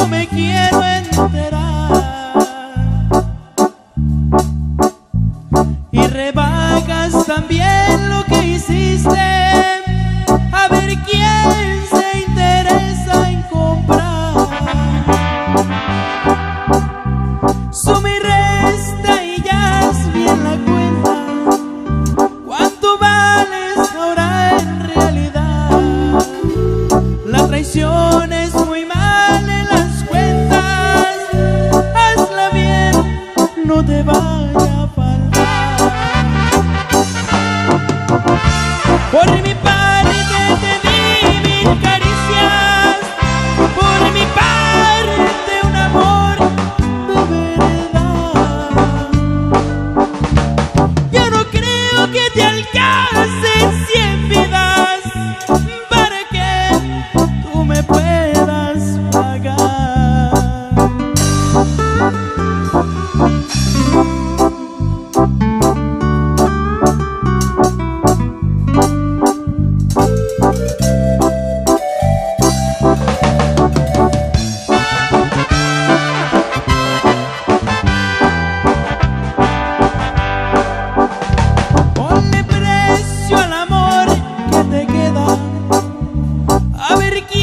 no me quiero enterar. Y rebajas también lo que hiciste. What do you mean by அவர் की